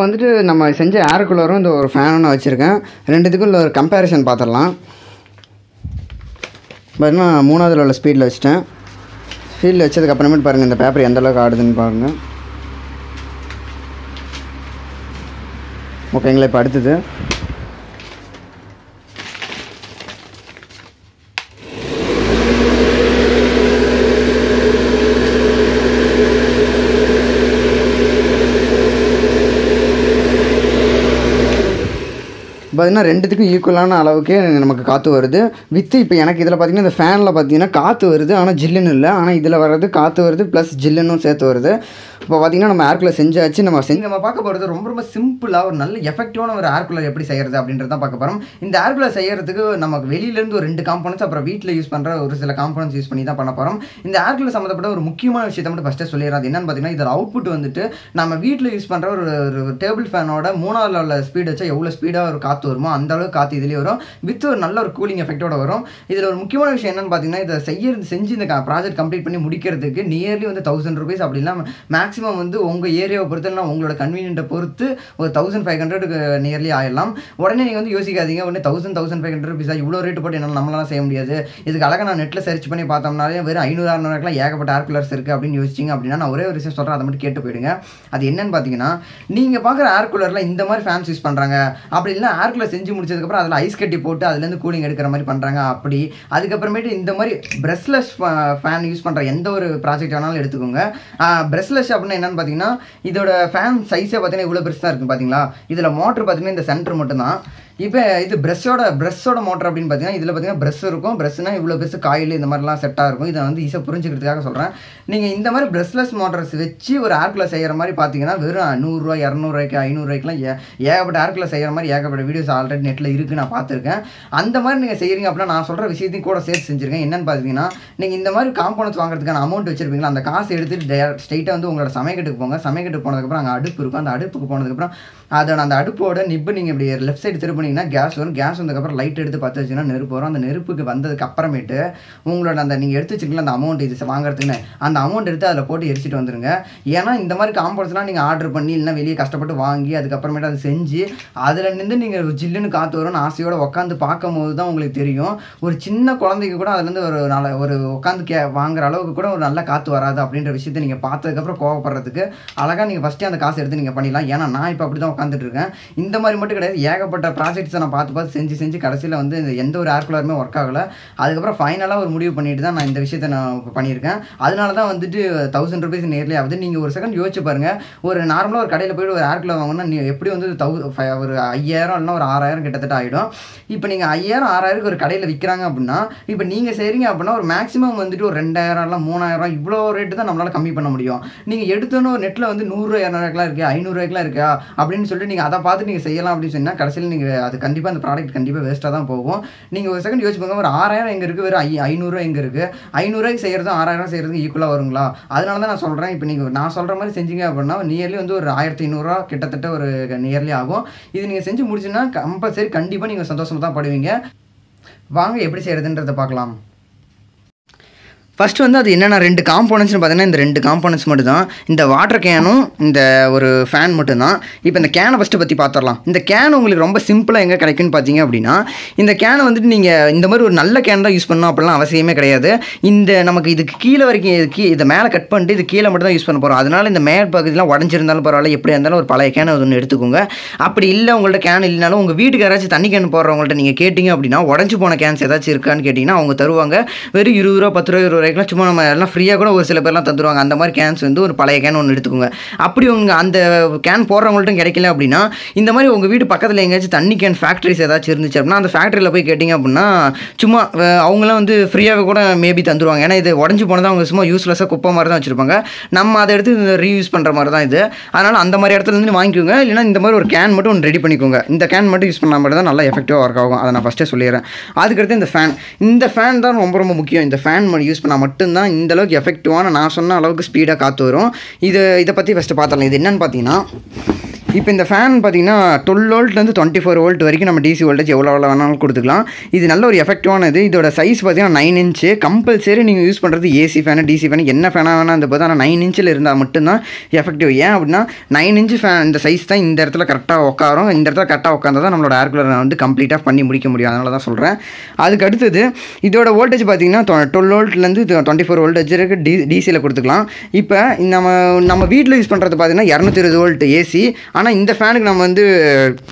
இப்போ வந்துட்டு நம்ம செஞ்ச ஏர் கூலரும் இந்த ஒரு ஃபேனும் வச்சுருக்கேன். ரெண்டுத்துக்கும் இல்லை ஒரு கம்பேரிசன் பார்த்துடலாம் பார்த்தீங்கன்னா மூணாவதுல உள்ள ஸ்பீடில் வச்சுட்டேன். ஸ்பீடில் வச்சதுக்கப்புறமேட்டு பாருங்கள் இந்த பேப்பர் எந்த அளவுக்கு ஆடுதுன்னு பாருங்கள் ஓகேங்களா இப்போ அடுத்தது. பார்த்தீங்கன்னா ரெண்டுத்துக்கும் ஈக்குவலான அளவுக்கு நமக்கு காற்று வருது. வித்து இப்போ எனக்கு இதில் பார்த்தீங்கன்னா இந்த ஃபேனில் பார்த்தீங்கன்னா காற்று வருது. ஆனால் ஜில்லுன்னு இல்லை. ஆனால் இதில் வர்றது காற்று வருது ப்ளஸ் ஜில்லுன்னும் சேர்த்து வருது. இப்போ பார்த்தீங்கன்னா நம்ம ஏர்குலர் செஞ்சாச்சு. நம்ம செஞ்சு நம்ம பார்க்க போகிறது ரொம்ப ரொம்ப சிம்பிளாக ஒரு நல்ல எஃபெக்டிவான ஒரு ஏர்குலர் எப்படி செய்கிறது அப்படின்றத பார்க்க போகிறோம் இந்த ஏர்குலர் செய்கிறதுக்கு நமக்கு வெளியிலேருந்து ஒரு ரெண்டு காம்பனன்ஸ் அப்புறம் வீட்டில் யூஸ் பண்ணுற ஒரு சில காம்பனன்ஸ் யூஸ் பண்ணி தான் பண்ண போகிறோம் இந்த ஏர்குலர் சம்மந்தப்பட்ட ஒரு முக்கியமான விஷயத்தை மட்டும் ஃபஸ்ட்டே சொல்லிடுறது என்னென்னு பார்த்தீங்கன்னா இதில் அவுட்புட் வந்துட்டு நம்ம வீட்டில் யூஸ் பண்ணுற ஒரு ஒரு டேபிள் ஃபேனோட மூணாவது உள்ள ஸ்பீட் வச்சா எவ்வளோ ஸ்பீடாக ஒரு காற்று வருமோ? அந்த அளவுக்கு காற்று இதுலேயே வரும். வித் ஒரு நல்ல ஒரு கூலிங் எஃபெக்டோட வரும். இதில் ஒரு முக்கியமான விஷயம் என்னன்னு பார்த்தீங்கன்னா இதை செய்யறது செஞ்சு இந்த ப்ராஜெக்ட் கம்ப்ளீட் பண்ணி முடிக்கிறதுக்கு நியர்லி வந்து தௌசண்ட் ருபீஸ் அப்படி மேக்ஸிமம் வந்து உங்கள் ஏரியாவை பொறுத்து இல்லை உங்களோட கன்வீனியன்ட்டை பொறுத்து ஒரு தௌசண்ட் ஃபைவ் ஹண்ட்ரடுக்கு நியர்லி ஆயிடலாம். உடனே நீங்கள் வந்து யோசிக்காதீங்க. உடனே தௌசண்ட் தௌசண்ட் ஃபைவ் ஹண்ட்ரட் ருபீஸாக இவ்வளோ ரேட்டு போட்டு என்னால் நம்மளால செய்ய முடியாது. இதுக்கு அழகாக நான் நெட்டில் சர்ச் பண்ணி பார்த்தோம்னாலே வெறும் ஐநூறு அறுநூறுக்கெலாம் ஏகப்பட்ட ஏர் கூலர்ஸ் இருக்குது அப்படின்னு யோசிச்சிங்க அப்படின்னா நான் ஒரே ஒரு விஷயம் சொல்கிறேன் அதை மட்டும் கேட்டு போயிடுங்க. அது என்னன்னு பார்த்தீங்கன்னா நீங்கள் பார்க்குற ஏர் கூலரில் இந்த மாதிரி ஃபேன்ஸ் யூஸ் பண்ணுறாங்க அப்படி இல்லை ஏர் கூலர் செஞ்சு முடிச்சதுக்கப்புறம் அதில் ஐஸ் கட்டி போட்டு அதுலேருந்து கூலிங் எடுக்கிற மாதிரி பண்ணுறாங்க அப்படி அதுக்கப்புறமேட்டு இந்த மாதிரி ப்ரெஸ்லெஸ் ஃபேன் யூஸ் பண்ணுற எந்த ஒரு ப்ராஜெக்ட் வேணாலும் எடுத்துக்கோங்க. ப்ரெஸ்லெஸ் அப்படின்னா என்னன்னு பார்த்தீங்கன்னா இதோட ஃபேன் சைஸே பார்த்தீங்கன்னா இவ்வளோ பெருசாக இருக்குது பார்த்தீங்களா இதில் மோட்டர் பார்த்தீங்கன்னா இந்த சென்டர் மட்டும்தான். இப்போ இது ப்ரெஷ்ஷோட ப்ரெஷ்ஷோட மோட்டர் அப்படின்னு பார்த்தீங்கன்னா இதில் பார்த்தீங்கன்னா ப்ரெஷ் இருக்கும். ப்ரெஷ்னா இவ்வளோ பெருசு காயில் இந்த மாதிரிலாம் செட்டாக இருக்கும். இதை வந்து ஈஸியாக புரிஞ்சுக்கிறதுக்காக சொல்கிறேன் நீங்கள் இந்த மாதிரி ப்ரெஷ்லெஸ் மோட்டர்ஸ் வச்சு ஒரு ஆர்க்கில் செய்கிற மாதிரி பார்த்தீங்கன்னா வெறும் நூறுரூவா இரநூறுவாய்க்கு ஐநூறுரூவாய்க்குலாம் ஏ ஏகப்பட்ட ஆர்க்கில் செய்கிற மாதிரி ஏகப்பட்ட வீடியோஸ் ஆல்ரெடி நெட்டில் இருக்குது நான் பார்த்துருக்கேன் அந்த மாதிரி நீங்கள் செய்கிறீங்க அப்படின்னா நான் சொல்கிற விஷயத்தையும் கூட சேர்த்து செஞ்சுருக்கேன். என்னென்னு பார்த்தீங்கன்னா நீங்கள் இந்த மாதிரி காம்பவுண்ட்ஸ் வாங்குறதுக்கான அமௌண்ட் வச்சிருப்பீங்களா? அந்த காசு எடுத்துகிட்டு ஸ்ட்ரைட்டாக வந்து உங்களோட சமையக்கட்டுக்கு போங்க. சமையக்கட்டுக்கு போனதுக்கப்புறம் அங்கே அடுப்பு இருக்கும். அந்த அடுப்புக்கு போனதுக்கப்புறம் அதோட அந்த அடுப்போட நிப்பு நீங்கள் இப்படி லெஃப்ட் சைடு திருப்பினீங்கன்னா கேஸ் வரும். கேஸ் வந்ததுக்கப்புறம் லைட் எடுத்து பற்ற வச்சுன்னா நெருப்பு வரும். அந்த நெருப்புக்கு வந்ததுக்கு அப்புறமேட்டு உங்களோட அந்த நீங்கள் எடுத்து வச்சிருக்கீங்களா அந்த அமௌண்ட் இது வாங்குறதுக்குன்னு அந்த அமௌண்ட் எடுத்து அதில் போட்டு எரிச்சிட்டு வந்துருங்க. ஏன்னா இந்த மாதிரி காம்பவுண்ட்ஸ்லாம் நீங்கள் ஆர்டர் பண்ணி இல்லைன்னா வெளியே கஷ்டப்பட்டு வாங்கி அதுக்கப்புறமேட்டு அதை செஞ்சு அதில் நின்று நீங்கள் ஜில்லுன்னு காற்று வரும்னு ஆசையோடு உட்காந்து பார்க்கும் போது தான் உங்களுக்கு தெரியும். ஒரு சின்ன குழந்தைக்கு கூட அதுலேருந்து ஒரு நல்ல ஒரு உட்காந்து கே வாங்குற அளவுக்கு கூட ஒரு நல்ல காற்று வராது அப்படின்ற விஷயத்தை நீங்கள் பார்த்ததுக்கப்புறம் கோவப்படுறதுக்கு அழகாக நீங்கள் ஃபஸ்ட்டே அந்த காசு எடுத்து நீங்கள் பண்ணிடலாம். ஏன்னா நான் இப்போ அப்படி தான் உட்காந்துட்ருக்கேன் இந்த மாதிரி மட்டும் கிடையாது. ஏகப்பட்ட ப்ராஜெக்ட்ஸை நான் பார்த்து பார்த்து செஞ்சு செஞ்சு கடைசியில் வந்து எந்த ஒரு ஏர்கூலருமே ஒர்க் ஆகலை. அதுக்கப்புறம் ஃபைனலாக ஒரு முடிவு பண்ணிட்டு தான் நான் இந்த விஷயத்தை நான் பண்ணியிருக்கேன். அதனால தான் வந்துட்டு தௌசண்ட் ருபீஸ் நேர்லேயே ஆகுது. நீங்கள் ஒரு செகண்ட் யோசிச்சு பாருங்கள் ஒரு நார்மலாக ஒரு கடையில் போய்ட்டு ஒரு ஏர்கூலர் வாங்கினா நீ எப்படி வந்து தௌ ஒரு ஐயாயிரம் இல்லைனா ஒரு ஆறாயிரம் கிட்டத்தட்ட ஆகிடும் இப்போ நீங்கள் ஐயாயிரம் ஆறாயிரம் ஒரு கடையில் விற்கிறாங்க அப்படின்னா இப்போ நீங்கள் செய்கிறீங்க அப்படின்னா ஒரு மேக்ஸிமம் வந்துட்டு ஒரு ரெண்டாயிரம் இல்லை மூணாயிரம் இவ்வளோ ரேட்டு தான் நம்மளால் கம்மி பண்ண முடியும். நீங்கள் எடுத்தோன்னு ஒரு நெட்டில் வந்து நூறுரூவா இரநூறுவாய்க்குலாம் இருக்குது ஐநூறுரூவாய்க்கெலாம் இருக்கா அப்படின்னு சொல்லிட்டு நீங்கள் அதை பார்த்து நீங்கள் செய்யலாம் அப்படின்னு சொன்னால் கடைசியில் நீங்கள் அது கண்டிப்பாக அந்த ப்ராடக்ட் கண்டிப்பாக வேஸ்ட்டாக தான் போகும். நீங்கள் ஒரு செகண்ட் யோசிச்சு ஒரு ஆறாயிரம் எங்கே இருக்குது வெறும் ஐ ஐநூறுரூவா எங்கே இருக்குது ஐநூறுரூவாய்க்கு செய்கிறதும் ஆறாயிரம் செய்கிறதுக்கு ஈக்குவலாக வருங்களா? அதனால தான் நான் சொல்கிறேன் இப்போ நீங்கள் நான் சொல்கிற மாதிரி செஞ்சீங்க அப்படின்னா நியர்லி வந்து ஒரு ஆயிரத்தி ஐநூறுரூவா கிட்டத்தட்ட ஒரு நியர்லி ஆகும். இது நீங்கள் செஞ்சு முடிச்சுன்னா கம்பல்சரி கண்டிப்பாக நீங்கள் சந்தோஷமாக தான் படுவீங்க. வாங்க எப்படி செய்கிறதுன்றதை பார்க்கலாம். ஃபஸ்ட்டு வந்து அது என்னென்ன ரெண்டு காம்போனன்ட்ஸ்னு பார்த்தீங்கன்னா இந்த ரெண்டு காம்போனன்ட்ஸ் மட்டும் தான் இந்த வாட்டர் கேனும் இந்த ஒரு ஃபேன் மட்டும்தான். இப்போ இந்த கேனை ஃபஸ்ட்டு பற்றி பார்த்துடலாம் இந்த கேன் உங்களுக்கு ரொம்ப சிம்பிளாக எங்கே கிடைக்குன்னு பார்த்தீங்க அப்படின்னா இந்த கேனை வந்துட்டு நீங்கள் இந்த மாதிரி ஒரு நல்ல கேன் தான் யூஸ் பண்ணணும் அப்படிலாம் அவசியமே கிடையாது. இந்த நமக்கு இதுக்கு கீழே வரைக்கும் இது கீ இதை மேலே கட் பண்ணிட்டு இது கீழே மட்டும் தான் யூஸ் பண்ண போகிறோம் அதனால் இந்த மேல் பகுதியெலாம் உடஞ்சிருந்தாலும் பரவாயில்ல எப்படியா இருந்தாலும் ஒரு பழைய கேனை ஒன்று எடுத்துக்கோங்க. அப்படி இல்லை உங்கள்ட்ட கேன் இல்லைனாலும் உங்கள் வீட்டுக்கு யாராச்சும் தண்ணி கேன் போடுறவங்கள்ட்ட நீங்கள் கேட்டிங்க அப்படின்னா உடஞ்சி போன கேன்ஸ் ஏதாச்சும் இருக்கான்னு கேட்டிங்கன்னா அவங்க தருவாங்க. வெறும் இருபது ரூபா பத்து ரூபா இருபது ரூபாய்க்குலாம் சும்மா நம்ம எல்லாம் ஃப்ரீயாக கூட ஒரு சில பேர்லாம் தந்துடுவாங்க அந்த மாதிரி கேன்ஸ் வந்து ஒரு பழைய கேன் ஒன்று எடுத்துக்கோங்க. அப்படி உங்கள் அந்த கேன் போடுறவங்கள்ட்ட கிடைக்கல அப்படின்னா இந்த மாதிரி உங்கள் வீட்டு பக்கத்தில் எங்கேயாச்சும் தண்ணி கேன் ஃபேக்ட்ரிஸ் ஏதாச்சும் இருந்துச்சு அப்படின்னா அந்த ஃபேக்ட்ரியில் போய் கேட்டிங்க அப்படின்னா சும்மா அவங்களாம் வந்து ஃப்ரீயாகவே கூட மேபி தந்துருவாங்க. ஏன்னா இது உடஞ்சி போனதான் அவங்க சும்மா யூஸ்லெஸ்ஸாக குப்பை மாதிரி தான் வச்சுருப்பாங்க. நம்ம அதை எடுத்து ரீயூஸ் பண்ணுற மாதிரி தான் இது. அதனால் அந்த மாதிரி இடத்துல இருந்து வாங்கிக்கோங்க. இல்லைன்னா இந்த மாதிரி ஒரு கேன் மட்டும் ஒன்று ரெடி பண்ணிக்கோங்க. இந்த கேன் மட்டும் யூஸ் பண்ணால் மட்டும் தான் நல்லா எஃபெக்டிவாக ஒர்க் ஆகும். அதை நான் ஃபஸ்ட்டே சொல்லிடுறேன். அதுக்கடுத்து இந்த ஃபேன் இந்த ஃபேன் தான் ரொம்ப ரொம்ப முக்கியம். இந்த ஃபேன் யூஸ் பண்ணால் மட்டும்தான் இந்தளவுக்கு எஃபெக்டிவான நான் சொன்ன அளவுக்கு ஸ்பீடாக காற்று வரும். இது இதை பற்றி ஃபஸ்ட்டு பார்த்துடலாம். இது என்னென்னு பார்த்தீங்கன்னா இப்போ இந்த ஃபேன் பார்த்தீங்கன்னா டுவெல் வோல்ட்லேருந்து டுவெண்ட்டி ஃபோர் வோல்ட் வரைக்கும் நம்ம டிசி வோல்டேஜ் எவ்வளோ எவ்வளோ வேணாலும் கொடுத்துக்கலாம். இது நல்ல ஒரு எஃபெக்டிவானது இதோட சைஸ் பார்த்தீங்கன்னா நைன் இன்ச்சு கம்பல்சரி நீங்கள் யூஸ் பண்ணுறது ஏசி ஃபேனு டிசி ஃபேனு என்ன ஃபேனாக வேணால் அந்த போது ஆனால் நைன் இன்ச்சில் இருந்தால் மட்டும்தான் எஃபெக்டிவ் ஏன் அப்படின்னா நைன் இன்ச்சு ஃபேன் இந்த சைஸ் தான் இந்த இடத்துல கரெக்டாக உட்காரும் இந்த இடத்துல கரெக்டாக உட்காந்தா தான் நம்மளோட ஏர் கூலரை வந்து கம்ப்ளீட்டாக பண்ணி முடிக்க முடியும். அதனால தான் சொல்கிறேன் அதுக்கு அடுத்தது இதோட வோல்டேஜ் பார்த்தீங்கன்னா டுவெல் வோல்ட்லேருந்து டுவெண்ட்டி ஃபோர் வோல்டேஜ் இருக்குது டி டிசியில் கொடுத்துக்கலாம். இப்போ நம்ம நம்ம வீட்டில் யூஸ் பண்ணுறது பார்த்தீங்கன்னா இரநூத்தி இருபது வோல்ட் ஏசி ஆனால் இந்த ஃபேனுக்கு நம்ம வந்து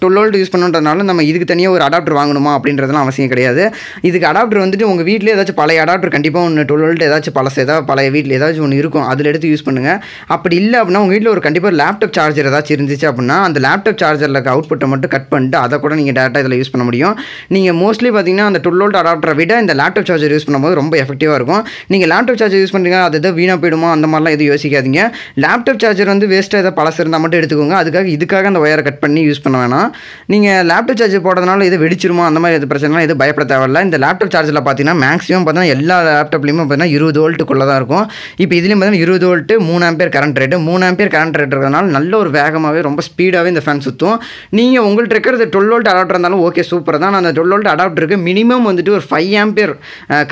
டுவெல் வோல்ட் யூஸ் பண்ணுறதுனால நம்ம இதுக்கு தனியாக ஒரு அடாப்டர் வாங்கணுமா அப்படின்றதுலாம் அவசியம் கிடையாது. இதுக்கு அடாப்டர் வந்துட்டு உங்கள் வீட்டில் ஏதாச்சும் பழைய அடாப்டர் கண்டிப்பாக ஒன்று டுவெல் வோல்ட் ஏதாச்சும் பழசு ஏதாவது பழைய வீட்டில் ஏதாச்சும் ஒன்று இருக்கும் அதில் எடுத்து யூஸ் பண்ணுங்கள் அப்படி இல்லை அப்படின்னா உங்கள் வீட்டில் ஒரு கண்டிப்பாக லேப்டாப் சார்ஜர் ஏதாச்சும் இருந்துச்சு அப்படின்னா அந்த லேப்டாப் சார்ஜரில் அவுட்புட்டை மட்டும் கட் பண்ணிட்டு அதை கூட நீங்கள் டேரெக்டாக இதில் யூஸ் பண்ண முடியும். நீங்கள் மோஸ்ட்லி பார்த்தீங்கன்னா அந்த டுவெல் வோல்ட் அடாப்டரை விட இந்த லேப்டாப் சார்ஜர் யூஸ் பண்ணும்போது ரொம்ப எஃபெக்டிவாக இருக்கும். நீங்கள் லேப்டாப் சார்ஜர் யூஸ் பண்ணுறீங்க அது எதாவது வீணாக போயிடுமோ அந்த மாதிரிலாம் எதுவும் யோசிக்காதீங்க. லேப்டாப் சார்ஜர் வந்து வேஸ்ட்டாக ஏதாவது பழசு இருந்தால் மட்டும் எடுத்துக்கோங்க. அதுக்காக இதுக்காக அந்த ஒயரை கட் பண்ணி யூஸ் பண்ண வேணாம். நீங்கள் லேப்டாப் சார்ஜர் போடுறதுனால இது வெடிச்சிருமா அந்த மாதிரி எது பிரச்சனை எதுவும் பயப்பட தேவையில்ல. இந்த லேப்டாப் சார்ஜில் பார்த்தீங்கன்னா மேக்ஸிமம் பார்த்தீங்கன்னா எல்லா லேப்டாப்லேயுமே பார்த்தீங்கன்னா இருபது வோல்ட்டுக்குள்ளே தான் இருக்கும். இப்போ இதுலேயும் பார்த்தீங்கன்னா இருபது வோல்ட்டு மூணு ஆம்பியர் கரண்ட் ரேட்டு மூணு ஆம்பியர் கரண்ட் ரேட் இருக்கிறதுனால நல்ல ஒரு வேகமாகவே ரொம்ப ஸ்பீடாகவே இந்த ஃபேன் சுற்றும் நீங்கள் உங்கள்கிட்ட இருக்கிறது டுவெல் வோல்ட் அடாப்டர் இருந்தாலும் ஓகே சூப்பர் தான் அந்த டுவெல் வோல்ட் அடாப்டருக்கு மினிமம் வந்துட்டு ஒரு ஃபைவ் ஆம்பியர்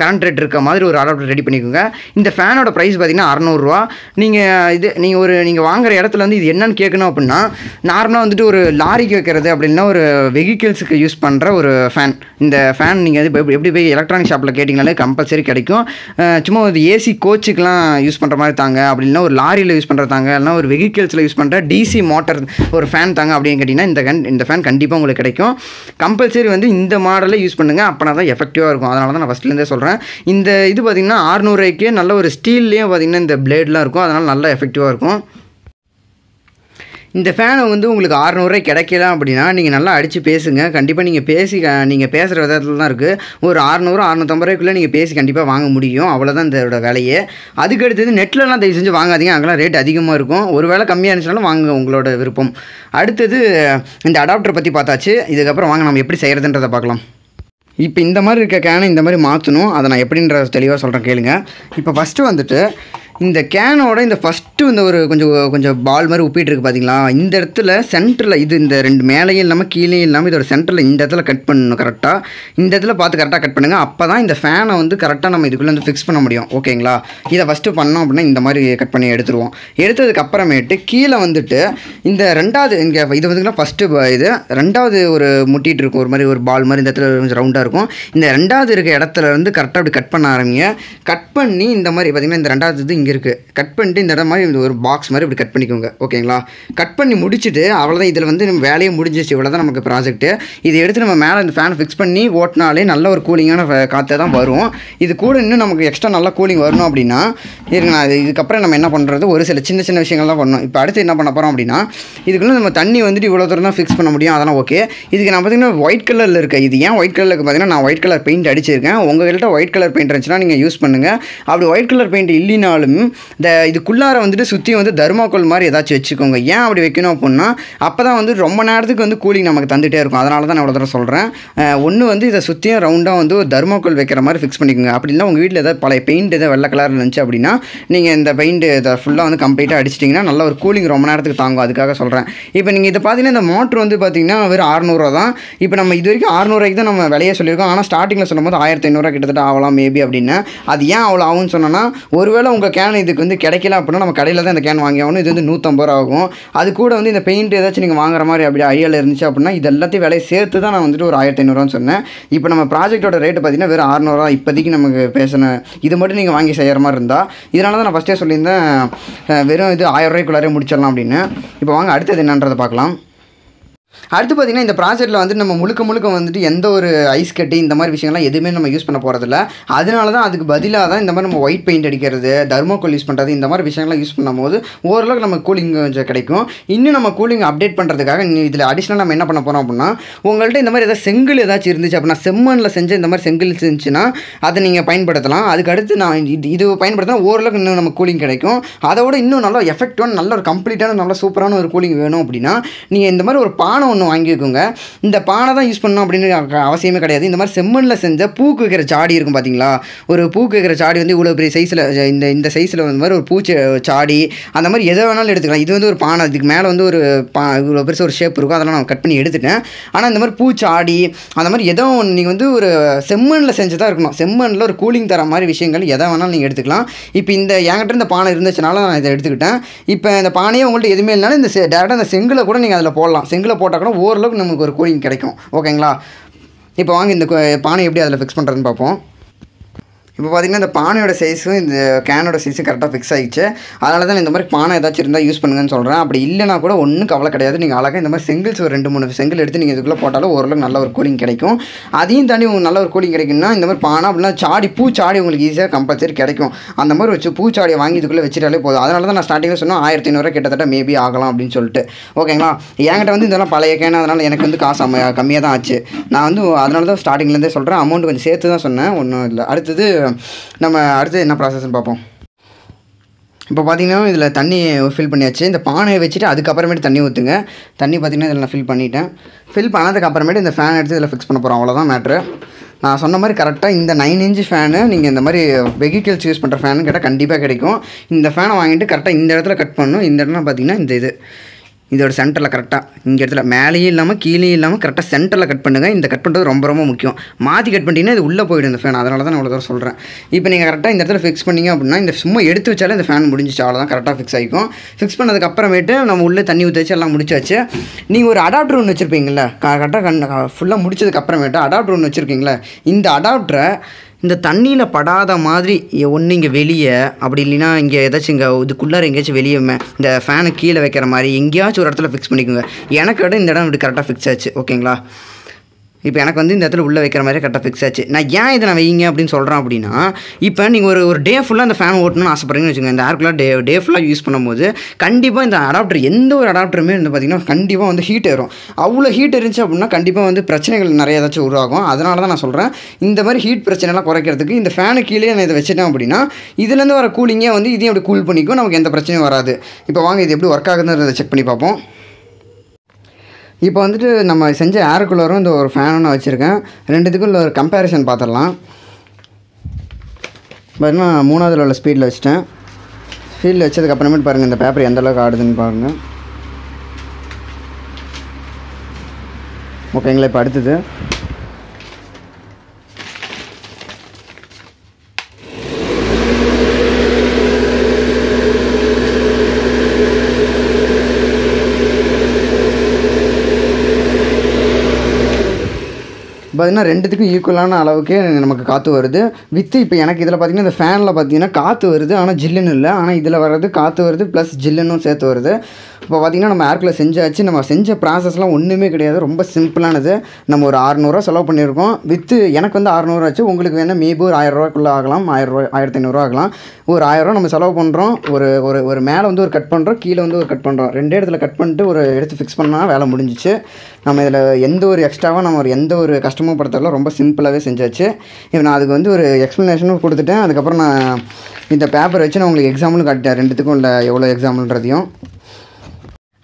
கரண்ட் ரேட் இருக்க மாதிரி ஒரு அடாப்டர் ரெடி பண்ணிக்கோங்க. இந்த ஃபேனோட ப்ரைஸ் பார்த்தீங்கன்னா அறநூறுவா நீங்கள் இது நீங்கள் ஒரு நீங்கள் வாங்குற இடத்துல வந்து இது என்னன்னு கேட்கணும் அப்படின்னா நார்மலாக வந்துட்டு ஒரு லாரிக்கு வைக்கிறது அப்படின்னா ஒரு வெஹிக்கிள்ஸுக்கு யூஸ் பண்ணுற ஒரு ஃபேன் இந்த ஃபேன் நீங்கள் வந்து எப்படி எப்படி போய் எலக்ட்ரானிக் ஷாப்பில் கேட்டிங்கனாலே கம்பல்சரி கிடைக்கும். சும்மா ஒரு ஏசி கோச்சுக்கெலாம் யூஸ் பண்ணுற மாதிரி தாங்க. அப்படின்னா ஒரு லாரியில் யூஸ் பண்ணுற தாங்க. இல்லைனா ஒரு வெஹிக்கிள்ஸில் யூஸ் பண்ணுற டிசி மோட்டர் ஒரு ஃபேன் தாங்க அப்படின்னு கேட்டிங்கன்னா இந்த கன் இந்த ஃபேன் கண்டிப்பாக உங்களுக்கு கிடைக்கும். கம்பல்சரி வந்து இந்த மாடலை யூஸ் பண்ணுங்கள் அப்போனா தான் எஃபெக்டிவாக இருக்கும். அதனால தான் நான் ஃபஸ்ட்லேருந்தே சொல்கிறேன் இந்த இது பார்த்திங்கன்னா ஆறுநூறுவாய்க்கே நல்ல ஒரு ஸ்டீல்லேயும் பார்த்திங்கன்னா இந்த பிளேட்லாம் இருக்கும். அதனால் நல்லா எஃபெக்டிவாக இருக்கும். இந்த ஃபேனை வந்து உங்களுக்கு அறநூறுரூவா கிடைக்கல அப்படின்னா நீங்கள் நல்லா அடித்து பேசுங்க. கண்டிப்பாக நீங்கள் பேசி நீங்கள் பேசுகிற விதத்தில் தான் இருக்குது ஒரு அறநூறு அறநூற்றம்பது ரூபாய்க்குள்ளே நீங்கள் பேசி கண்டிப்பாக வாங்க முடியும். அவ்வளோதான் இதோட விலையே. அதுக்கு அடுத்தது நெட்லலாம் தயவு செஞ்சு வாங்காதீங்க. அங்கெல்லாம் ரேட் அதிகமாக இருக்கும். ஒரு வேளை கம்மியாக இருந்துச்சுனாலும் வாங்க உங்களோட விருப்பம். அடுத்தது இந்த அடாப்டர் பற்றி பார்த்தாச்சு. இதுக்கப்புறம் வாங்க நம்ம எப்படி செய்கிறதுன்றதை பார்க்கலாம். இப்போ இந்த மாதிரி இருக்க கேனை இந்த மாதிரி மாற்றணும் அதை நான் எப்படின்ற தெளிவாக சொல்கிறேன் கேளுங்க. இப்போ ஃபஸ்ட்டு வந்துட்டு இந்த கேனோட இந்த ஃபஸ்ட்டு இந்த ஒரு கொஞ்சம் கொஞ்சம் பால் மாதிரி உப்பிட்டுருக்கு பார்த்தீங்களா இந்த இடத்துல சென்டரில் இது இந்த ரெண்டு மேலேயும் இல்லாமல் கீழே இல்லாமல் இதோட சென்டரில் இந்த இடத்துல கட் பண்ணணும் கரெக்டாக இந்த இடத்துல பார்த்து கரெக்டாக கட் பண்ணுங்கள் அப்போ தான் இந்த ஃபேனை வந்து கரெக்டாக நம்ம இதுக்குள்ளே வந்து ஃபிக்ஸ் பண்ண முடியும். ஓகேங்களா இதை ஃபஸ்ட்டு பண்ணோம் அப்படின்னா இந்த மாதிரி கட் பண்ணி எடுத்துருவோம். எடுத்ததுக்கு அப்புறமேட்டு கீழே வந்துட்டு இந்த ரெண்டாவது இங்கே இது வந்துங்கன்னா ஃபஸ்ட்டு இது. ரெண்டாவது ஒரு முட்டிகிட்டு இருக்கும். ஒரு மாதிரி ஒரு பால் மாதிரி இந்த இடத்துல கொஞ்சம் ரவுண்டாக இருக்கும். இந்த ரெண்டாவது இருக்க இடத்துல இருந்து கரெக்டாக அப்படி கட் பண்ண ஆரம்பிங்க. கட் பண்ணி இந்த மாதிரி பார்த்தீங்கன்னா இந்த ரெண்டாவது இது இங்கே இருக்குது கட் பண்ணிட்டு இந்த இடம் மாதிரி இந்த ஒரு பாக்ஸ் மாதிரி இப்படி கட் பண்ணிக்கோங்க. ஓகேங்களா கட் பண்ணி முடிச்சுட்டு அவ்வளோதான் இதில் வந்து நம்ம வேலையை முடிஞ்சிச்சு இவ்வளோ தான் நமக்கு ப்ராஜெக்ட்டு இதை எடுத்து நம்ம மேலே இந்த ஃபேன் ஃபிக்ஸ் பண்ணி ஓட்டினாலே நல்ல ஒரு கூலிங்கான காற்று தான் வரும். இது கூட இன்னும் நமக்கு எக்ஸ்ட்ரா நல்லா கூலிங் வரணும் அப்படின்னா இருங்க நான் இதுக்கப்புறம் நம்ம என்ன பண்ணுறது ஒரு சில சின்ன சின்ன விஷயங்கள்லாம் பண்ணணும். இப்போ அடுத்து என்ன பண்ண போகிறோம் அப்படின்னா இதுக்குள்ளே நம்ம தண்ணி வந்துட்டு இவ்வளோ தூரம் தான் ஃபிக்ஸ் பண்ண முடியும். அதெல்லாம் ஓகே இதுக்கு நான் பார்த்தீங்கன்னா ஒயிட் கலரில் இருக்க. இது ஏன் ஒயிட் கலருக்கு பார்த்தீங்கன்னா நான் ஒயிட் கலர் பெயிண்ட் அடிச்சிருக்கேன். உங்கள்கிட்ட ஒயிட் கலர் பெயிண்ட் இருந்துச்சுன்னா நீங்கள் யூஸ் பண்ணுங்கள் அப்படி ஒயிட் கலர் பெயிண்ட் இல்லைனாலும் இந்த இதுக்குள்ளார வந்துட்டு சுற்றி வந்து தர்மாக்கோல் மாதிரி ஏதாச்சும் வச்சுக்கோங்க. ஏன் அப்படி வைக்கணும் அப்படின்னா அப்போ தான் வந்து ரொம்ப நேரத்துக்கு வந்து கூலிங் நமக்கு தந்துகிட்டே இருக்கும். அதனால தான் நான் இவ்வளோ தடவை சொல்கிறேன் ஒன்று வந்து இதை சுற்றியும் ரவுண்டாக வந்து ஒரு தர்மாக்கோல் வைக்கிற மாதிரி ஃபிக்ஸ் பண்ணிக்கோங்க. அப்படி இல்லை உங்கள் வீட்டில் ஏதாவது பழைய பெயிண்ட் ஏதாவது வெள்ளை கலர் இருந்துச்சு அப்படின்னா நீங்கள் இந்த பெயிண்ட் இதை ஃபுல்லாக வந்து கம்ப்ளீட்டாக அடிச்சிட்டிங்கன்னா நல்ல ஒரு கூலிங் ரொம்ப நேரத்துக்கு தாங்கும். அதுக்காக சொல்கிறேன் இப்போ நீங்கள் இதை பார்த்தீங்கன்னா இந்த மோட்ரு வந்து பார்த்தீங்கன்னா வெறும் அறநூறுவா தான். இப்போ நம்ம இது வரைக்கும் அறநூறுவாய்க்கு தான் நம்ம விலையை சொல்லியிருக்கோம். ஆனால் ஸ்டார்டிங்கில் சொல்லும்போது ஆயிரத்தி ஐநூறுரூவா கிட்டத்தட்ட ஆகலாம் மேபி அப்படின்னு அது ஏன் அவ்வளோ ஆகும்னு சொன்னோன்னா ஒருவேளை உங்கள் கேன் இதுக்கு வந்து கிடைக்கல அப்படின்னா நம்ம கடையில் தான் இந்த கேன் வாங்கி ஆகணும். இது வந்து நூற்றம்பது ரூபா ஆகும். அது கூட வந்து இந்த பெயிண்ட் ஏதாச்சும் நீங்கள் வாங்குற மாதிரி அப்படி ஐடியாவில் இருந்துச்சு அப்படின்னா இது எல்லாத்தையும் விலையை சேர்த்து தான் நான் வந்துட்டு ஒரு ஆயிரத்தி ஐநூறுவான்னு சொன்னேன். இப்போ நம்ம ப்ராஜெக்ட்டோட ரேட்டு பார்த்தீங்கன்னா வெறும் அறநூறுவா இப்போதைக்கு நமக்கு பேசின இது மட்டும் நீங்கள் வாங்கி செய்கிற மாதிரி இருந்தால் இதனால தான் நான் ஃபஸ்ட்டே சொல்லியிருந்தேன் வெறும் இது ஆயிரம் ரூபாய்க்குள்ளாரே முடிச்சிடலாம் அப்படின்னு. இப்போ வாங்க அடுத்தது என்னன்றதை பார்க்கலாம். அடுத்து பார்த்தீங்கன்னா இந்த ப்ராஜெக்ட்டில் வந்து நம்ம முழுக்க முழுக்க வந்துட்டு எந்த ஒரு ஐஸ் கட்டி இந்த மாதிரி விஷயங்கள்லாம் எதுவுமே நம்ம யூஸ் பண்ண போகிறதில்ல அதனால தான் அதுக்கு பதிலாக தான் இந்த மாதிரி நம்ம ஒயிட் பெயிண்ட் அடிக்கிறது தர்மோகோல் யூஸ் பண்ணுறது இந்த மாதிரி விஷயங்கள்லாம் யூஸ் பண்ணும்போது ஓரளவுக்கு நம்ம கூலிங் கொஞ்சம் கிடைக்கும். இன்னும் நம்ம கூலிங் அப்டேட் பண்ணுறதுக்காக இதில் அடிஷ்னல் நம்ம என்ன பண்ண போகிறோம் அப்படின்னா உங்கள்கிட்ட இந்த மாதிரி ஏதாவது செங்கல் ஏதாச்சும் இருந்துச்சு அப்படின்னா செம்மண்ணில் செஞ்ச இந்த மாதிரி செங்கல் இருந்துச்சுன்னா அதை நீங்கள் பயன்படுத்தலாம். அதுக்கு அடுத்து நான் இது இது பயன்படுத்தினா ஓரளவுக்கு இன்னும் நம்ம கூலிங் கிடைக்கும். அதோட இன்னும் நல்லா எஃபெக்டிவான நல்ல ஒரு கம்ப்ளீட்டான நல்ல சூப்பரான ஒரு கூலிங் வேணும் அப்படின்னா நீங்கள் இந்த மாதிரி ஒரு பானை ஒன்று வாங்கிக்கோங்க இந்த பானை தான் யூஸ் பண்ணணும் அப்படின்னு அவசியமே கிடையாது. இந்த மாதிரி செம்மண்ணில் செஞ்ச பூக்கு வைக்கிற சாடி இருக்கும் பார்த்தீங்களா ஒரு பூக்கு வைக்கிற சாடி வந்து இவ்வளோ பெரிய சைஸில் இந்த இந்த சைஸில் வந்து மாதிரி ஒரு பூச்சி சாடி அந்த மாதிரி எதை வேணாலும் எடுத்துக்கலாம். இது வந்து ஒரு பானை இதுக்கு மேலே வந்து ஒரு பா இவ்வளோ பெருசு ஒரு ஷேப் இருக்கும் அதெல்லாம் நான் கட் பண்ணி எடுத்துட்டேன். ஆனால் இந்த மாதிரி பூச்சாடி அந்த மாதிரி எதோ ஒன்று நீங்கள் வந்து ஒரு செம்மண்ணில் செஞ்சதாக இருக்கணும். செம்மண்ணில் ஒரு கூலிங் தர மாதிரி விஷயங்கள் எதை வேணாலும் நீங்கள் எடுத்துக்கலாம். இப்போ இந்த என்கிட்ட இந்த பானை இருந்துச்சுனால நான் இதை எடுத்துக்கிட்டேன். இப்போ இந்த பானையே உங்கள்கிட்ட எதுவுமே இல்லைனாலும் இந்த டேரெக்டாக இந்த செங்கில் கூட நீங்கள் அதில் போடலாம். செங்கில் போட்டால் கூட ஓரளவுக்கு நமக்கு ஒரு கூலிங் கிடைக்கும். ஓகேங்களா இப்போ வாங்க இந்த பானை எப்படி அதில் ஃபிக்ஸ் பண்ணுறதுன்னு பார்ப்போம். இப்போ பார்த்தீங்கன்னா இந்த பானையோட சைஸும் இந்த கேனோட சைஸும் கரெக்டாக ஃபிக்ஸ் ஆகிடுச்சு அதனால தான் இந்த மாதிரி பானை ஏதாச்சும் இருந்தால் யூஸ் பண்ணுங்கன்னு சொல்கிறேன் அப்படி இல்லைனா கூட ஒன்றும் கவலை கிடையாது. நீங்கள் அழகாக இந்த மாதிரி செங்கிள்ஸ் ஒரு ரெண்டு மூணு செங்கல் எடுத்து நீங்கள் இதுக்குள்ளே போட்டாலும் ஓரளவுக்கு நல்ல ஒரு கூலிங் கிடைக்கும். அதையும் தாண்டி உங்களுக்கு நல்ல ஒரு கூலிங் கிடைக்கும்னா இந்த மாதிரி பானை அப்படின்னா சாடி பூச்சாடி உங்களுக்கு ஈஸியாக கம்பல்சரி கிடைக்கும். அந்த மாதிரி வச்சு பூச்சாடியை வாங்கி இதுக்குள்ளே வச்சுட்டாலே போதும். அதனால தான் நான் ஸ்டார்டிங்கில் சொன்னால் ஆயிரத்தி ஐநூறுரூவா கிட்டத்தட்ட மேபி ஆகலாம் அப்படின்னு சொல்லிட்டு. ஓகேங்களா? என்கிட்ட வந்து இதெல்லாம் பழைய கேன் அதனால் எனக்கு வந்து காசு கம்மியாக தான் ஆச்சு. நான் வந்து அதனால தான் ஸ்டார்டிங்லேருந்தே சொல்கிறேன் அமௌண்ட் கொஞ்சம் சேர்த்து தான் சொன்னேன். ஒன்றும் இல்லை. அடுத்தது நம்ம அடுத்து என்ன ப்ராசஸ்ன்னு பார்ப்போம். இப்போ பார்த்தீங்கன்னா இதில் தண்ணி ஃபில் பண்ணியாச்சு. இந்த பானையை வச்சுட்டு அதுக்கப்புறமேட்டு தண்ணி ஊற்றுங்க தண்ணி பார்த்தீங்கன்னா இதில் நான் ஃபில் பண்ணிட்டேன். ஃபில் பண்ணதுக்கப்புறமேட்டு இந்த ஃபேன் எடுத்து இதில் ஃபிக்ஸ் பண்ண போகிறோம் அவ்வளோதான் மேட்ரு நான் சொன்ன மாதிரி கரெக்டாக இந்த நைன் இன்ச் ஃபேனு நீங்கள் இந்த மாதிரி வெஹிக்கிள்ஸ் யூஸ் பண்ணுற ஃபேனு கேட்டால் கண்டிப்பாக கிடைக்கும். இந்த ஃபேனை வாங்கிட்டு கரெக்டாக இந்த இடத்துல கட் பண்ணணும். இந்த இடத்துல பார்த்தீங்கன்னா இந்த இது. இதோட சென்டரில் கரெக்டாக இங்கே இடத்துல மேலேயும் இல்லாமல் கீழேயும் இல்லாமல் கரெக்டாக சென்டரில் கட் பண்ணுங்கள் இந்த கட் பண்ணுறது ரொம்ப ரொம்ப முக்கியம். மாற்றி கட் பண்ணிட்டீங்கன்னா இது உள்ளே போயிடும் இந்த ஃபேன் அதனால தான் நான் தூரம் சொல்கிறேன் இப்போ நீங்கள் கரெக்டாக இந்த இடத்துல ஃபிக்ஸ் பண்ணீங்க அப்படின்னா இந்த சும்மா எடுத்து வச்சாலே இந்த ஃபேன் முடிஞ்சிச்சு. அவ்வளோதான் கரெக்டாக ஃபிக்ஸ் ஆகிக்கும். ஃபிக்ஸ் பண்ணதுக்கப்புறமேட்டு நம்ம உள்ளே தண்ணி ஊற்றி வச்சு எல்லாம் முடிச்சாச்சு. நீங்கள் ஒரு அடாப்டர் ஒன்று வச்சுருப்பீங்களா கரெக்டாக கண் ஃபுல்லாக முடிச்சதுக்கப்புறமேட்டு அடாப்டர் ஒன்று வச்சுருக்கீங்களா இந்த அடாப்டரை இந்த தண்ணியில் படாத மாதிரி ஒன்று இங்கே வெளியே அப்படி இல்லைன்னா இங்கே ஏதாச்சும் இங்கே இதுக்குள்ளார எங்கேயாச்சும் வெளியே இந்த ஃபேனை கீழே வைக்கிற மாதிரி எங்கேயாச்சும் ஒரு இடத்துல ஃபிக்ஸ் பண்ணிக்கோங்க. எனக்கு விட இந்த இடம் இப்படி கரெக்டாக ஃபிக்ஸ் ஆச்சு ஓகேங்களா இப்போ எனக்கு வந்து இந்த இடத்துல உள்ளே வைக்கிற மாதிரி கரெக்டாக ஃபிக்ஸ் ஆச்சு. நான் ஏன் இதை நான் வைங்க அப்படின்னு சொல்கிறேன் அப்படின்னா இப்போ நீங்கள் ஒரு ஒரு டே ஃபுல்லாக அந்த ஃபேன் ஓட்டணும்னு ஆசைப்படுறீங்கன்னு வச்சுக்கோங்க. இந்த ஏர் கூலர் டே டே ஃபுல்லாக யூஸ் பண்ணும்போது கண்டிப்பாக இந்த அடாப்டர் எந்த ஒரு அடாப்டருமே வந்து பார்த்திங்கன்னா கண்டிப்பாக வந்து ஹீட் ஏறும். அவ்வளோ ஹீட் இருந்துச்சு அப்படின்னா கண்டிப்பாக வந்து பிரச்சனைகள் நிறைய ஏதாச்சும் உருவாகும். அதனால தான் நான் சொல்கிறேன் இந்த மாதிரி ஹீட் பிரச்சனைலாம் குறைக்கிறதுக்கு இந்த ஃபேனு கீழே நான் இதை வச்சுட்டேன் அப்படின்னா இதுலேருந்து வர கூலிங்கே வந்து இதையும் அப்படி கூல் பண்ணிக்கும். நமக்கு எந்த பிரச்சனையும் வராது. இப்போ வாங்க இது எப்படி ஒர்க் ஆகுதுன்றதை செக் பண்ணி பார்ப்போம். இப்போ வந்துட்டு நம்ம செஞ்ச ஏர் கூலரும் இந்த ஒரு ஃபேனும் வச்சுருக்கேன். ரெண்டுத்துக்கும் இல்லை ஒரு கம்பேரிசன் பார்த்துடலாம் பார்த்தீங்கன்னா மூணாவதுல உள்ள ஸ்பீடில் வச்சுட்டேன். ஸ்பீடில் வச்சதுக்கு அப்புறமேட்டு பாருங்கள் இந்த பேப்பர் எந்த அளவுக்கு ஆடுதுன்னு பாருங்கள் ஓகேங்களா இப்போ அடுத்தது. பார்த்திங்கன்னா ரெண்டுத்துக்கும் ஈக்குவலான அளவுக்கு நமக்கு காற்று வருது. வித்து இப்போ எனக்கு இதில் பார்த்தீங்கன்னா இந்த ஃபேனில் பார்த்தீங்கன்னா காற்று வருது. ஆனால் ஜில்லுன்னு இல்லை. ஆனால் இதில் வர்றது காற்று வருது ப்ளஸ் ஜில்லுன்னும் சேர்த்து வருது. இப்போ பார்த்திங்கன்னா நம்ம ஏர்க்குள்ள செஞ்சாச்சு. நம்ம செஞ்ச ப்ராசஸ்லாம் ஒன்றுமே கிடையாது. ரொம்ப சிம்பிளானது நம்ம ஒரு அறநூறுவா செலவு பண்ணியிருக்கோம். வித்து எனக்கு வந்து அறநூறுவா ஆச்சு. உங்களுக்கு வேணால் மேபி ஒரு ஆயிரரூவாக்குள்ளே ஆகலாம். ஆயிரரூவா ஆயிரத்தி ஐநூறுரூவா ஆகலாம். ஒரு ஆயிரரூவா நம்ம செலவு பண்ணுறோம் ஒரு ஒரு ஒரு மேலே வந்து ஒரு கட் பண்ணுறோம் கீழே வந்து ஒரு கட் பண்ணுறோம் ரெண்டே இடத்துல கட் பண்ணிட்டு ஒரு எடுத்து ஃபிக்ஸ் பண்ணால் வேலை முடிஞ்சிச்சு. நம்ம இதில் எந்த ஒரு எக்ஸ்ட்ராவாக நம்ம ஒரு எந்த ஒரு கஷ்டமும் படுத்தல. ரொம்ப சிம்பிளாகவே செஞ்சாச்சு. இப்போ நான் அதுக்கு வந்து ஒரு எக்ஸ்ப்ளனேஷனும் கொடுத்துட்டேன். அதுக்கப்புறம் நான் இந்த பேப்பர் வச்சு நான் உங்களுக்கு எக்ஸாம்பிளும் காட்டிட்டேன். ரெண்டுத்துக்கும் உள்ள எவ்வளோ எக்ஸாம்பிள்ன்றதையும்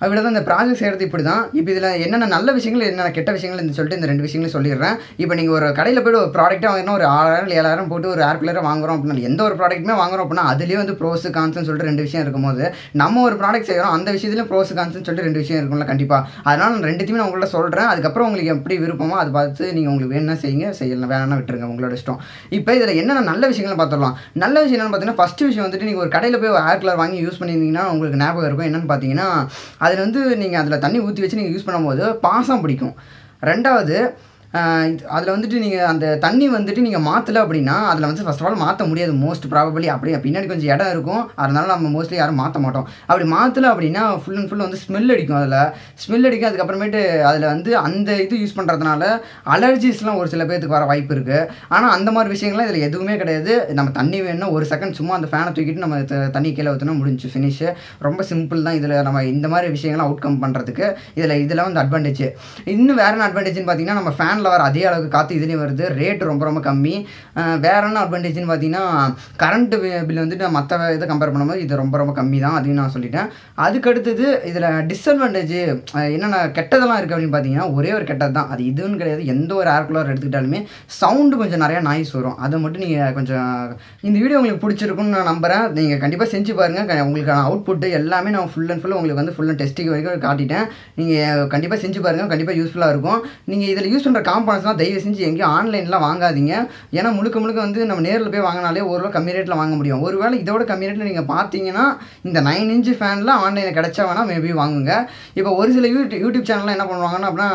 அப்படி தான் இந்த ப்ராஜெக்ட் செய்கிறது இப்படி தான் இப்போ இதில் என்னென்ன நல்ல விஷயங்கள் என்னென்ன கெட்ட விஷயங்கள் இருந்து சொல்லிட்டு இந்த ரெண்டு விஷயங்களும் சொல்லிடுறேன். இப்போ நீங்கள் ஒரு கடையில் போய்ட்டு ஒரு ப்ராடக்ட்டாக வாங்கினா ஒரு ஆறாயிரம் ஏழாயிரம் போட்டு ஒரு ஏர் கூலரை வாங்குறோம் அப்படின்னா எந்த ஒரு ப்ராடக்ட்டுமே வாங்குறோம் அப்படின்னா அதுலேயே வந்து ப்ரோஸ் கான்ஸ்னு சொல்லிட்டு ரெண்டு விஷயம் இருக்கும்போது நம்ம ஒரு ப்ராடக்ட் செய்கிறோம் அந்த விஷயத்துலையும் ப்ரோஸ் கான்ஸ்னு சொல்லிட்டு ரெண்டு விஷயம் இருக்கும்ல கண்டிப்பாக அதனால் நான் ரெண்டுத்தையுமே நான் உங்கள்ட்ட சொல்கிறேன் அதுக்கப்புறம் உங்களுக்கு எப்படி விருப்பமோ அதை பார்த்து நீங்கள் உங்களுக்கு வேணும்னா செய்யுங்க செய்யலாம் வேணா விட்டுருங்க உங்களோட இஷ்டம். இப்போ இதில் என்னென்ன நல்ல விஷயங்கள் பார்த்துடலாம் நல்ல விஷயம் என்னென்னு பார்த்தீங்கன்னா ஃபஸ்ட்டு விஷயம் வந்துட்டு நீங்கள் ஒரு கடையில் போய் ஏர் கூலர் வாங்கி யூஸ் பண்ணியிருந்தீங்கன்னா உங்களுக்கு ஞாபகம் இருக்கும். என்னென்னு பார்த்தீங்கன்னா அது அதில் வந்து நீங்கள் அதில் தண்ணி ஊற்றி வச்சு நீங்கள் யூஸ் பண்ணும்போது பாசம் பிடிக்கும். ரெண்டாவது அதில் வந்துட்டு நீங்கள் அந்த தண்ணி வந்துட்டு நீங்கள் மாற்றலை அப்படின்னா அதில் வந்து ஃபஸ்ட் ஆஃப் ஆல் மாற்ற முடியாது. மோஸ்ட் ப்ராபபிளி அப்படியே பின்னாடி கொஞ்சம் இடம் இருக்கும். அதனால நம்ம மோஸ்ட்லி யாரும் மாற்ற மாட்டோம். அப்படி மாற்றலை அப்படின்னா ஃபுல் அண்ட் ஃபுல் வந்து ஸ்மெல் அடிக்கும் அதில். ஸ்மெல் அடிக்கும் அதுக்கப்புறமேட்டு அதில் வந்து அந்த இது யூஸ் பண்ணுறதுனால அலர்ஜிஸ்லாம் ஒரு சில பேர்த்துக்கு வர வாய்ப்பு இருக்குது ஆனால் அந்த மாதிரி விஷயங்கள்லாம் இதில் எதுவுமே கிடையாது. நம்ம தண்ணி வேணும்னா ஒரு செகண்ட் சும்மா அந்த ஃபேனை தூக்கிட்டு நம்ம தண்ணி கீழே ஊற்றினா முடிஞ்சு ஃபினிஷு ரொம்ப சிம்பிள் தான் இதில் நம்ம இந்த மாதிரி விஷயங்கள்லாம் அவுட்கம் பண்ணுறதுக்கு இதில் இதில் வந்து அட்வான்டேஜ் இன்னும் வேற என்ன அட்வான்டேஜ்னு பார்த்தீங்கன்னா நம்ம ஃபேன் ஃபேனில் வர அதே அளவுக்கு காற்று இதுலேயும் வருது. ரேட் ரொம்ப ரொம்ப கம்மி. வேற என்ன அட்வான்டேஜ்னு பார்த்தீங்கன்னா கரண்ட் பில் வந்துட்டு மற்ற இதை கம்பேர் பண்ணும்போது இது ரொம்ப ரொம்ப கம்மி தான் அதையும் நான் சொல்லிட்டேன். அதுக்கடுத்தது இதில் டிஸ்அட்வான்டேஜ் என்னென்ன கெட்டதெல்லாம் இருக்குது அப்படின்னு பார்த்தீங்கன்னா ஒரே ஒரு கெட்டது தான் அது இதுன்னு கிடையாது. எந்த ஒரு ஏர் கூலர் எடுத்துக்கிட்டாலுமே சவுண்டு கொஞ்சம் நிறையா நாய்ஸ் வரும். அதை மட்டும் நீங்கள் கொஞ்சம் இந்த வீடியோ உங்களுக்கு பிடிச்சிருக்குன்னு நான் நம்புகிறேன் நீங்கள் கண்டிப்பாக செஞ்சு பாருங்கள் உங்களுக்கான அவுட்புட்டு எல்லாமே நான் ஃபுல் அண்ட் ஃபுல் உங்களுக்கு வந்து ஃபுல் அண்ட் டெஸ்டிங் வரைக்கும் காட்டிட்டேன். நீங்கள் கண்டிப்பாக செஞ்சு பாருங்கள் கண்டிப்பாக யூஸ்ஃபுல்லாக இருக்கும். நீங்கள் இதில் யூஸ் பண்ணுற காம்பனன்ஸ்லாம் தயவு செஞ்சு எங்கேயும் ஆன்லைன்லாம் வாங்காதீங்க. ஏன்னா முழுக்க முழுக்க வந்து நம்ம நேரில் போய் வாங்கினாலே ஓரளவு கம்மி ரேட்டில் வாங்க முடியும். ஒருவேளை இதோட கம்மி ரேட்டில் நீங்கள் பார்த்தீங்கன்னா இந்த நைன் இன்ச்சு ஃபேனில் ஆன்லைனில் கிடச்சா வேணால் மேபி வாங்குங்க. இப்போ ஒரு சில யூடியூப் யூடியூப் சேனல்லாம் என்ன பண்ணுவாங்கன்னா அப்படின்னா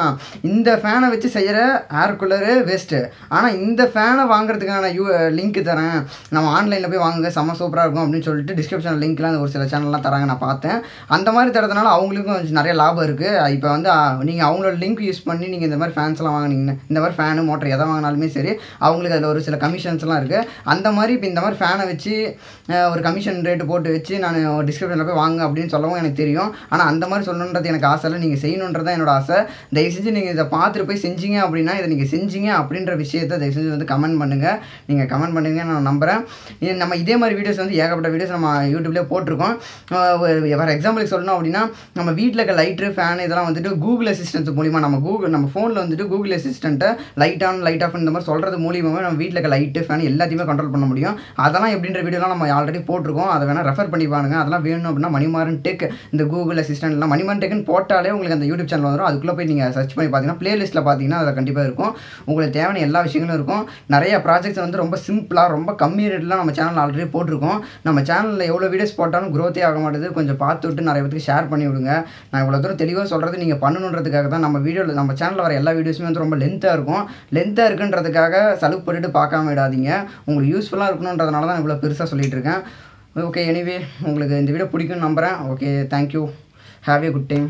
இந்த ஃபேனை வச்சு செய்கிற ஏர் கூலரு வேஸ்ட்டு ஆனால் இந்த ஃபேனை வாங்குறதுக்கான யூ லிங்க் தரேன். நம்ம ஆன்லைனில் போய் வாங்குங்க செம்ம சூப்பராக இருக்கும் அப்படின்னு சொல்லிட்டு டிஸ்கிரிப்ஷன் லிங்க்லாம் ஒரு சில சேனல்லாம் தராங்க நான் பார்த்தேன். அந்த மாதிரி தரதுனால அவங்களுக்கும் கொஞ்சம் நிறைய லாபம் இருக்குது இப்போ வந்து நீங்கள் அவங்களோட லிங்க் யூஸ் பண்ணி நீங்கள் இந்த மாதிரி ஃபேன்ஸ்லாம் வாங்கினீங்கன்னா இந்த மாதிரி ஃபேனு மோட்டர் எதை வாங்கினாலுமே சரி அவங்களுக்கு அதில் ஒரு சில கமிஷன்ஸ்லாம் இருக்குது அந்த மாதிரி இப்போ இந்த மாதிரி ஃபேனை வச்சு ஒரு கமிஷன் ரேட்டு போட்டு வச்சு நான் டிஸ்கிரிப்ஷனில் போய் வாங்க அப்படின்னு சொல்லவும் எனக்கு தெரியும். ஆனால் அந்த மாதிரி சொல்லணுன்றது எனக்கு ஆசை இல்லை. நீங்கள் செய்யணுன்றது தான் என்னோட ஆசை. தயவு செஞ்சு நீங்கள் இதை பார்த்துட்டு போய் செஞ்சீங்க அப்படின்னா இதை நீங்கள் செஞ்சீங்க அப்படின்ற விஷயத்த தயவு செஞ்சு வந்து கமெண்ட் பண்ணுங்கள் நீங்கள் கமெண்ட் பண்ணுங்க நான் நம்புகிறேன் நம்ம இதே மாதிரி வீடியோஸ் வந்து ஏகப்பட்ட வீடியோஸ் நம்ம யூடியூப்லேயே போட்டிருக்கோம். ஃபார் எக்ஸாம்பிளுக்கு சொல்லணும் அப்படின்னா நம்ம வீட்டில் இருக்க லைட்ரு ஃபேன் இதெல்லாம் வந்துட்டு கூகுள் அசிஸ்டன்ஸ் மூலிமா நம்ம கூகுள் நம்ம ஃபோனில் வந்துட்டு கூகுள் அசிஸ்டண்ட்டை லைட் ஆன் லைட் ஆஃப் இந்த மாதிரி சொல்கிறது மூலியமாகவே நம்ம வீட்டில் இருக்க லைட்டு ஃபேன் எல்லாத்தையுமே கண்ட்ரோல் பண்ண முடியும். அதெல்லாம் எப்படின்ற வீடியோலாம் நம்ம ஆல்ரெடி போட்டிருக்கோம். அதை வேணால் ரெஃபர் பண்ணி பாருங்க. அதெல்லாம் வேணும் அப்படின்னா மணிமாரன் டெக் இந்த கூகுள் அசிஸ்டன்ட்லாம் மணிமாரன் டெக்னு போட்டாலே உங்களுக்கு அந்த யூடியூப் சேனல் வரும் அதுக்குள்ளே போய் நீங்கள் சர்ச் பண்ணி பார்த்தீங்கன்னா பிளேலிஸ்ட்டில் பார்த்தீங்கன்னா அதில் கண்டிப்பாக இருக்கும். உங்களுக்கு தேவையான எல்லா விஷயங்களும் இருக்கும். நிறைய ப்ராஜெக்ட்ஸ் வந்து ரொம்ப சிம்பிளாக ரொம்ப கம்மி ரேட்டில் நம்ம சேனல் ஆல்ரெடி போட்டிருக்கோம். நம்ம சேனலில் எவ்வளோ வீடியோஸ் போட்டாலும் க்ரோத்தே ஆக மாட்டேது. கொஞ்சம் பார்த்து விட்டு நிறைய பேருக்கு ஷேர் பண்ணி விடுங்க. நான் இவ்வளோ தூரம் தெளிவாக சொல்கிறது நீங்கள் பண்ணணுன்றதுக்காக தான் நம்ம வீடியோவில் நம்ம சேனலில் வர எல்லா வீடியோஸுமே வந்து ரொம்ப லென்த்தாக இருக்கும். லென்த்தாக இருக்குன்றதுக்காக சலுப்பு போட்டுட்டு பார்க்காம விடாதீங்க. உங்களுக்கு யூஸ்ஃபுல்லாக இருக்கணுன்றதுனால தான் இவ்வளோ பெருசாக சொல்லிகிட்டு இருக்கேன். ஓகே எனிவே உங்களுக்கு இந்த வீடியோ பிடிக்கும்னு நம்புகிறேன் okay thank you have a good time